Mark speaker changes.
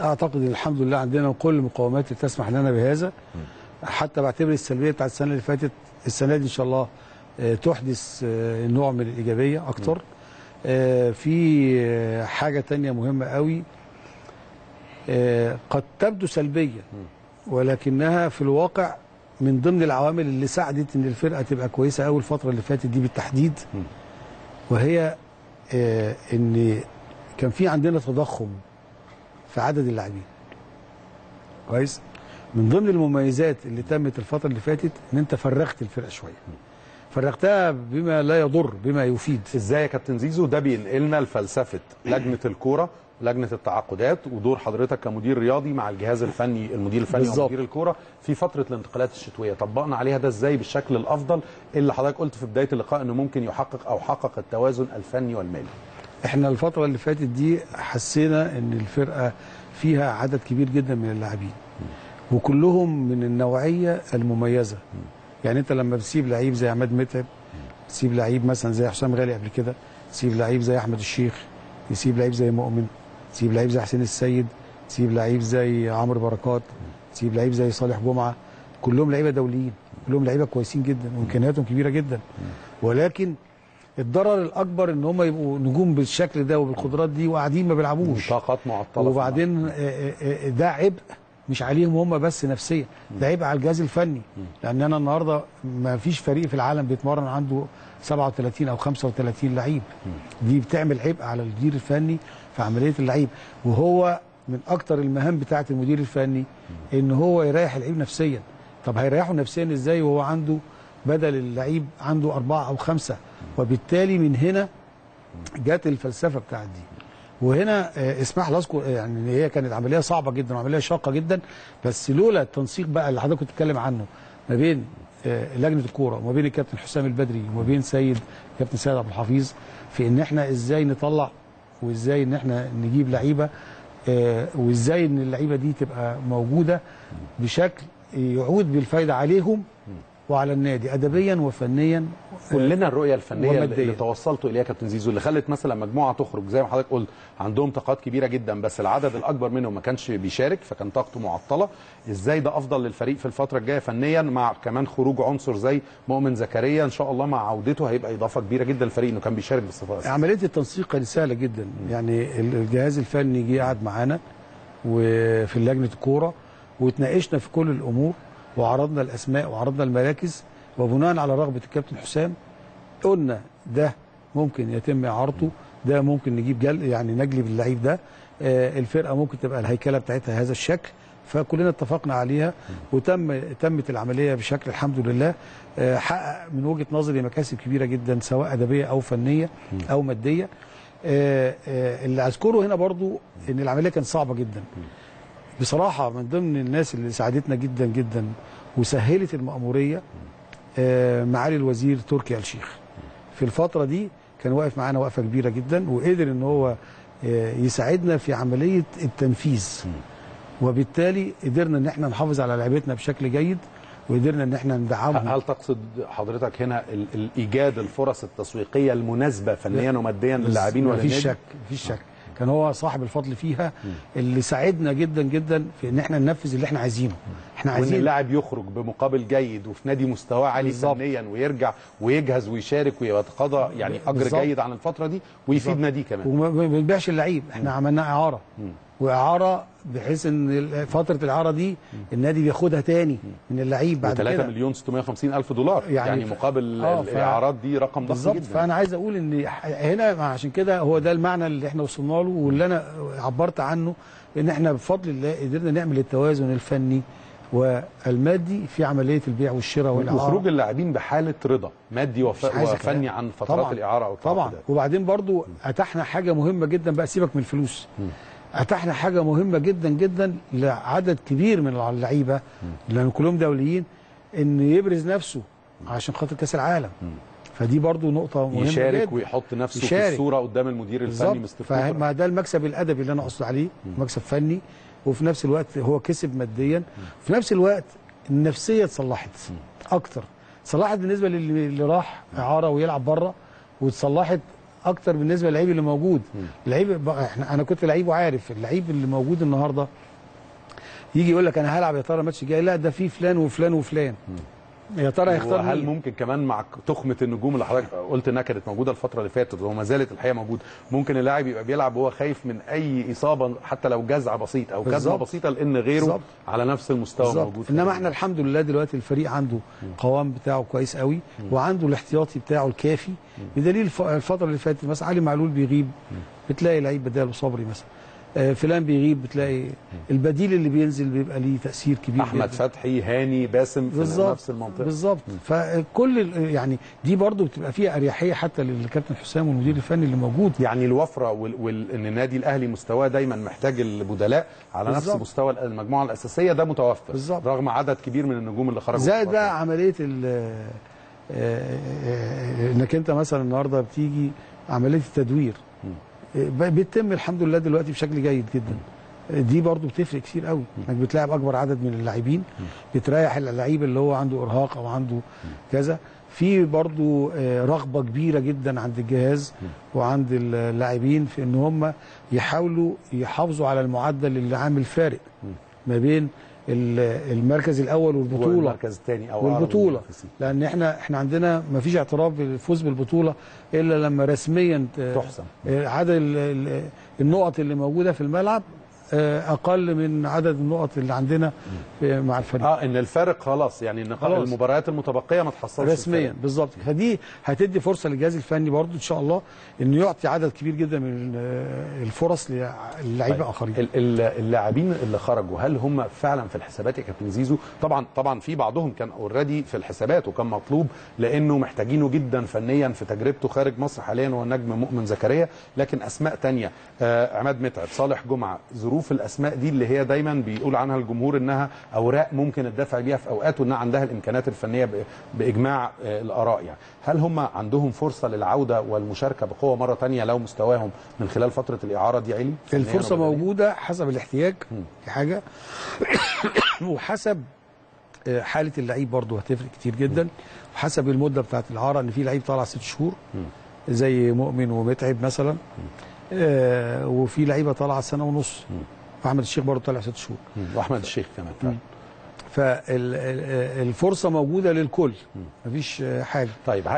Speaker 1: أعتقد إن الحمد لله عندنا كل المقومات اللي تسمح لنا بهذا. حتى بعتبر السلبية بتاعت السنة اللي فاتت السنة دي إن شاء الله آه، تحدث آه، نوع من الإيجابية أكتر. آه، في حاجة تانية مهمة قوي. قد تبدو سلبية ولكنها في الواقع من ضمن العوامل اللي ساعدت إن الفرقة تبقى كويسة قوي الفترة اللي فاتت دي بالتحديد. وهي إن كان في عندنا تضخم. في عدد اللاعبين. كويس. من ضمن المميزات اللي تمت الفترة اللي فاتت إن أنت فرغت الفرقة شوية. فرغتها بما لا يضر بما يفيد.
Speaker 2: إزاي يا كابتن زيزو؟ ده بينقلنا لفلسفة لجنة الكورة لجنة التعاقدات ودور حضرتك كمدير رياضي مع الجهاز الفني المدير الفني
Speaker 1: بالظبط.
Speaker 2: ومدير الكورة في فترة الانتقالات الشتوية. طبقنا عليها ده إزاي بالشكل الأفضل اللي حضرتك قلت في بداية اللقاء إنه ممكن يحقق أو حقق التوازن الفني والمالي.
Speaker 1: إحنا الفترة اللي فاتت دي حسينا إن الفرقة فيها عدد كبير جدا من اللاعبين. وكلهم من النوعية المميزة. يعني أنت لما بتسيب لعيب زي عماد متعب تسيب لعيب مثلا زي حسام غالي قبل كده تسيب لعيب زي أحمد الشيخ تسيب لعيب زي مؤمن تسيب لعيب زي حسين السيد تسيب لعيب زي عمرو بركات تسيب لعيب زي صالح جمعة. كلهم لعيبة دوليين كلهم لعيبة كويسين جدا وإمكانياتهم كبيرة جدا. ولكن الضرر الأكبر إن هم يبقوا نجوم بالشكل ده وبالقدرات دي وقاعدين ما بيلعبوش.
Speaker 2: طاقات معطلة.
Speaker 1: وبعدين آه، آه، آه، ده عبء مش عليهم هم بس نفسيا ده عبء على الجهاز الفني. لأن أنا النهارده ما فيش فريق في العالم بيتمرن عنده 37 أو 35 لعيب. دي بتعمل عبء على المدير الفني في عملية اللعيب. وهو من أكتر المهام بتاعة المدير الفني إن هو يريح اللعيب نفسيا. طب هيريحه نفسيا إزاي وهو عنده بدل اللعيب عنده أربعة أو خمسة. وبالتالي من هنا جت الفلسفة بتاعت دي. وهنا آه، اسمح لي أذكر يعني إن هي كانت عملية صعبة جدا وعملية شاقة جدا. بس لولا التنسيق بقى اللي حضرتك كنت بتتكلم عنه ما بين آه، لجنة الكورة وما بين الكابتن حسام البدري وما بين سيد كابتن سيد عبد الحفيظ في إن إحنا إزاي نطلع وإزاي إن إحنا نجيب لعيبة آه، وإزاي إن اللعيبة دي تبقى موجودة بشكل يعود بالفايدة عليهم. وعلى النادي ادبيا وفنيا
Speaker 2: كلنا الرؤية الفنية
Speaker 1: ومادياً.
Speaker 2: اللي توصلتوا إليها كابتن زيزو اللي خلت مثلا مجموعة تخرج زي ما حضرتك قلت عندهم طاقات كبيرة جدا بس العدد الأكبر منهم ما كانش بيشارك فكان طاقته معطلة إزاي ده أفضل للفريق في الفترة الجاية فنيا مع كمان خروج عنصر زي مؤمن زكريا إن شاء الله مع عودته هيبقى إضافة كبيرة جدا للفريق إنه كان بيشارك أساسية.
Speaker 1: عملية التنسيق كانت سهله جدا يعني الجهاز الفني جه قعد معانا وفي لجنة الكوره واتناقشنا في كل الأمور وعرضنا الأسماء وعرضنا المراكز وبناء على رغبة الكابتن حسام قلنا ده ممكن يتم إعارته ده ممكن نجيب جل يعني نجلب اللعيب ده. آه، الفرقة ممكن تبقى الهيكلة بتاعتها هذا الشكل فكلنا اتفقنا عليها وتم تمت العملية بشكل الحمد لله. آه، حقق من وجهة نظري مكاسب كبيرة جدا سواء أدبية أو فنية أو مادية. آه، اللي أذكره هنا برضو إن العملية كانت صعبة جدا. بصراحة من ضمن الناس اللي ساعدتنا جدا جدا وسهلت المأمورية آه، معالي الوزير تركي الشيخ. في الفترة دي كان واقف معانا وقفة كبيرة جدا وقدر إن هو آه، يساعدنا في عملية التنفيذ. وبالتالي قدرنا إن إحنا نحافظ على لعيبتنا بشكل جيد وقدرنا إن إحنا ندعمهم
Speaker 2: هل تقصد حضرتك هنا ايجاد الفرص التسويقية المناسبة فنيا وماديا للاعبين
Speaker 1: مفيش
Speaker 2: وللنادي؟
Speaker 1: شك مفيش شك. كان هو صاحب الفضل فيها اللي ساعدنا جدا جدا في إن إحنا ننفذ اللي إحنا عايزينه. إحنا
Speaker 2: وإن
Speaker 1: عايزين
Speaker 2: اللاعب يخرج بمقابل جيد وفي نادي مستواه عالي. فنيا ويرجع ويجهز ويشارك ويتقاضى يعني أجر
Speaker 1: بالظبط.
Speaker 2: جيد عن الفترة دي ويفيد. ناديه كمان.
Speaker 1: وما ما بنبيعش اللعيب. إحنا عملناه إعارة. وإعارة بحيث إن فترة الإعارة دي النادي بياخدها تاني من اللعيب بعد
Speaker 2: 3
Speaker 1: كده.
Speaker 2: مليون 650 ألف دولار. يعني,
Speaker 1: يعني
Speaker 2: مقابل
Speaker 1: آه،
Speaker 2: الإعارات دي رقم ضخم جدا.
Speaker 1: فأنا عايز أقول إن هنا عشان كده هو ده المعنى اللي إحنا وصلنا له واللي أنا عبرت عنه إن إحنا بفضل الله قدرنا نعمل التوازن الفني والمادي في عملية البيع والشراء والإعارة
Speaker 2: وخروج اللاعبين بحالة رضا مادي وف... وفني. عن فترات
Speaker 1: طبعاً.
Speaker 2: الإعارة أو
Speaker 1: طبعا
Speaker 2: التعاقدات.
Speaker 1: وبعدين برضو اتحنا حاجة مهمة جدا بقى سيبك من الفلوس اتحنا حاجة مهمة جدا جدا لعدد كبير من اللعيبة لأن كلهم دوليين إن يبرز نفسه عشان خاطر كأس العالم فدي برضو نقطة مهمة
Speaker 2: يشارك
Speaker 1: جدا.
Speaker 2: ويحط نفسه في
Speaker 1: يشارك.
Speaker 2: الصورة قدام المدير الفني مستر
Speaker 1: فما
Speaker 2: كوبر.
Speaker 1: ده المكسب الأدبي اللي أنا أقصد عليه مكسب فني وفي نفس الوقت هو كسب ماديا. في نفس الوقت النفسية اتصلحت أكتر. صلحت بالنسبة للي راح إعارة ويلعب بره واتصلحت أكتر بالنسبة للعيب اللي موجود. بقى إحنا أنا كنت لعيب وعارف اللعيب اللي موجود النهارده. يجي يقول لك أنا هلعب يا ترى الماتش الجاي؟ لا ده في فلان وفلان وفلان. يا ترى هيختار مين
Speaker 2: ممكن كمان مع تخمة النجوم اللي حضرتك قلت إنها كانت موجودة الفترة اللي فاتت وما زالت الحقيقة موجوده ممكن اللاعب يبقى بيلعب وهو خايف من أي إصابة حتى لو جزع بسيط أو
Speaker 1: بالظبط.
Speaker 2: بسيطة لإن غيره
Speaker 1: بالظبط.
Speaker 2: على نفس المستوى
Speaker 1: بالظبط.
Speaker 2: موجود
Speaker 1: إنما إحنا الحمد لله دلوقتي الفريق عنده قوام بتاعه كويس قوي وعنده الاحتياطي بتاعه الكافي. بدليل الف- الفترة اللي فاتت مثلا علي معلول بيغيب بتلاقي لعيب بداله صبري مثلا. فلان بيغيب بتلاقي البديل اللي بينزل بيبقى ليه تأثير كبير
Speaker 2: أحمد
Speaker 1: جداً.
Speaker 2: فتحي هاني باسم في
Speaker 1: بالظبط
Speaker 2: نفس المنطقة.
Speaker 1: بالظبط. فكل يعني دي برضو بتبقى فيها أريحية حتى للكابتن حسام والمدير الفني اللي موجود.
Speaker 2: يعني الوفرة وال... وال... النادي الأهلي مستواه دايما محتاج البدلاء على نفس
Speaker 1: بالظبط.
Speaker 2: مستوى المجموعة الأساسية ده متوفر.
Speaker 1: بالظبط.
Speaker 2: رغم عدد كبير من النجوم اللي خرجوا
Speaker 1: زائد بقى عملية ال آه، آه، إنك أنت مثلا النهارده بتيجي عملية التدوير. آه، بيتم الحمد لله دلوقتي بشكل جيد جدا. دي برضو بتفرق كتير قوي. إنك بتلاعب أكبر عدد من اللاعبين بتريح اللعيب اللي هو عنده إرهاق أو عنده كذا. في برضو آه، رغبة كبيرة جدا عند الجهاز وعند اللاعبين في إن هم يحاولوا يحافظوا على المعدل اللي عامل فارق ما بين المركز الأول والبطولة
Speaker 2: المركز الثاني
Speaker 1: أو
Speaker 2: والبطولة.
Speaker 1: لأن إحنا إحنا عندنا ما فيش اعتراف بالفوز بالبطولة إلا لما رسميا ت-
Speaker 2: تحسم.
Speaker 1: آه، عدد ال- ال- النقط اللي موجودة في الملعب آه، أقل من عدد النقط اللي عندنا مع الفريق.
Speaker 2: آه إن الفارق خلاص يعني إن
Speaker 1: خلاص.
Speaker 2: المباريات المتبقية ما تحصلش
Speaker 1: رسميا. بالظبط. فدي هتدي فرصة للجهاز الفني برضو إن شاء الله إنه يعطي عدد كبير جدا من آه، الفرص للاعيبه
Speaker 2: طيب،
Speaker 1: آخرين.
Speaker 2: ال- ال- اللاعبين اللي خرجوا هل هم فعلا في الحسابات يا كابتن زيزو؟ طبعا طبعا في بعضهم كان اوريدي في الحسابات وكان مطلوب لأنه محتاجينه جدا فنيا في تجربته خارج مصر حاليا هو النجم مؤمن زكريا. لكن أسماء تانية آه عماد متعب صالح جمعة ظروف الأسماء دي اللي هي دايما بيقول عنها الجمهور إنها أوراق ممكن الدفع بيها في أوقات وإنها عندها الإمكانيات الفنية بإجماع آه الآراء يعني. هل هم عندهم فرصة للعودة والمشاركة بقوة مرة تانية لو مستواهم من خلال فترة الإعارة دي عالي فنياً
Speaker 1: الفرصه؟ موجودة حسب الاحتياج دي حاجة وحسب آه، حالة اللعيب برضه هتفرق كتير جدا. وحسب المدة بتاعت الإعارة إن في لعيب طالع ست شهور زي مؤمن ومتعب مثلا. آه، وفي لعيبة طالعة سنة ونص. وأحمد الشيخ برضه طالع ست شهور.
Speaker 2: وأحمد الشيخ كمان.
Speaker 1: فالفرصه موجودة للكل. مفيش حاجة.
Speaker 2: طيب